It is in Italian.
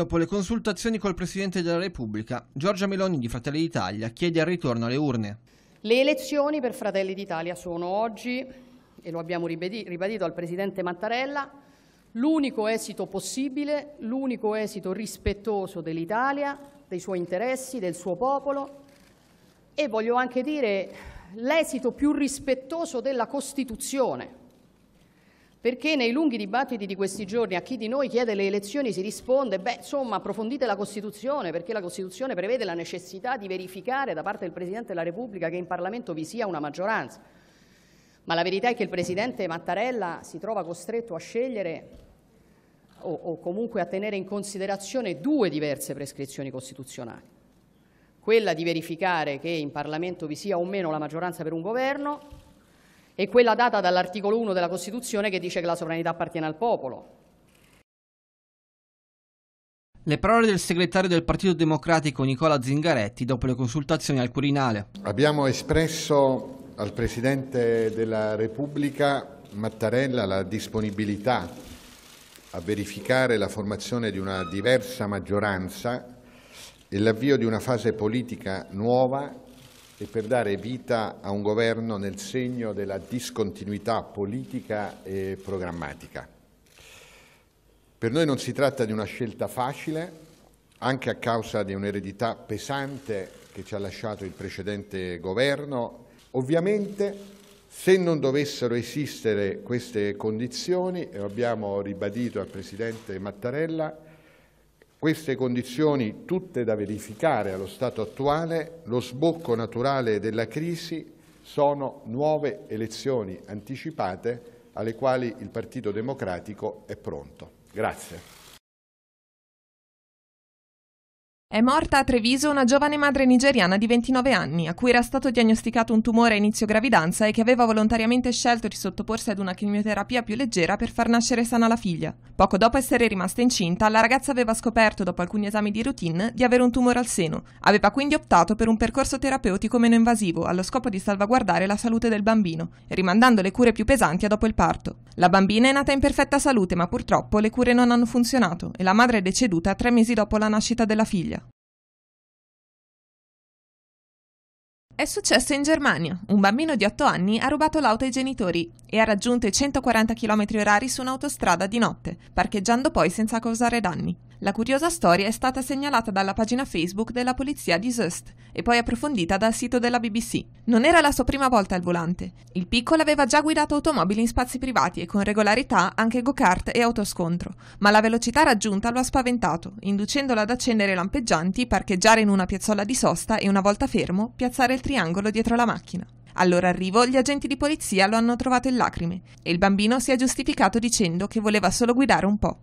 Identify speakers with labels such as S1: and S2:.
S1: Dopo le consultazioni col Presidente della Repubblica, Giorgia Meloni di Fratelli d'Italia chiede il ritorno alle urne.
S2: Le elezioni per Fratelli d'Italia sono oggi, e lo abbiamo ribadito al Presidente Mattarella, l'unico esito possibile, l'unico esito rispettoso dell'Italia, dei suoi interessi, del suo popolo e voglio anche dire l'esito più rispettoso della Costituzione perché nei lunghi dibattiti di questi giorni a chi di noi chiede le elezioni si risponde beh, insomma, approfondite la Costituzione, perché la Costituzione prevede la necessità di verificare da parte del Presidente della Repubblica che in Parlamento vi sia una maggioranza. Ma la verità è che il Presidente Mattarella si trova costretto a scegliere o, o comunque a tenere in considerazione due diverse prescrizioni costituzionali. Quella di verificare che in Parlamento vi sia o meno la maggioranza per un governo e quella data dall'articolo 1 della Costituzione che dice che la sovranità appartiene al popolo.
S1: Le parole del segretario del Partito Democratico Nicola Zingaretti dopo le consultazioni al Quirinale.
S3: Abbiamo espresso al Presidente della Repubblica Mattarella la disponibilità a verificare la formazione di una diversa maggioranza e l'avvio di una fase politica nuova e per dare vita a un governo nel segno della discontinuità politica e programmatica. Per noi non si tratta di una scelta facile, anche a causa di un'eredità pesante che ci ha lasciato il precedente governo. Ovviamente, se non dovessero esistere queste condizioni, e lo abbiamo ribadito al Presidente Mattarella, queste condizioni, tutte da verificare allo stato attuale, lo sbocco naturale della crisi sono nuove elezioni anticipate alle quali il Partito Democratico è pronto. Grazie.
S4: È morta a Treviso una giovane madre nigeriana di 29 anni, a cui era stato diagnosticato un tumore a inizio gravidanza e che aveva volontariamente scelto di sottoporsi ad una chemioterapia più leggera per far nascere sana la figlia. Poco dopo essere rimasta incinta, la ragazza aveva scoperto, dopo alcuni esami di routine, di avere un tumore al seno. Aveva quindi optato per un percorso terapeutico meno invasivo, allo scopo di salvaguardare la salute del bambino, rimandando le cure più pesanti a dopo il parto. La bambina è nata in perfetta salute, ma purtroppo le cure non hanno funzionato e la madre è deceduta tre mesi dopo la nascita della figlia. È successo in Germania. Un bambino di 8 anni ha rubato l'auto ai genitori e ha raggiunto i 140 km/h su un'autostrada di notte, parcheggiando poi senza causare danni. La curiosa storia è stata segnalata dalla pagina Facebook della polizia di Zust e poi approfondita dal sito della BBC. Non era la sua prima volta al volante. Il piccolo aveva già guidato automobili in spazi privati e con regolarità anche go-kart e autoscontro, ma la velocità raggiunta lo ha spaventato, inducendolo ad accendere lampeggianti, parcheggiare in una piazzola di sosta e una volta fermo, piazzare il triangolo dietro la macchina. Al loro arrivo gli agenti di polizia lo hanno trovato in lacrime e il bambino si è giustificato dicendo che voleva solo guidare un po'.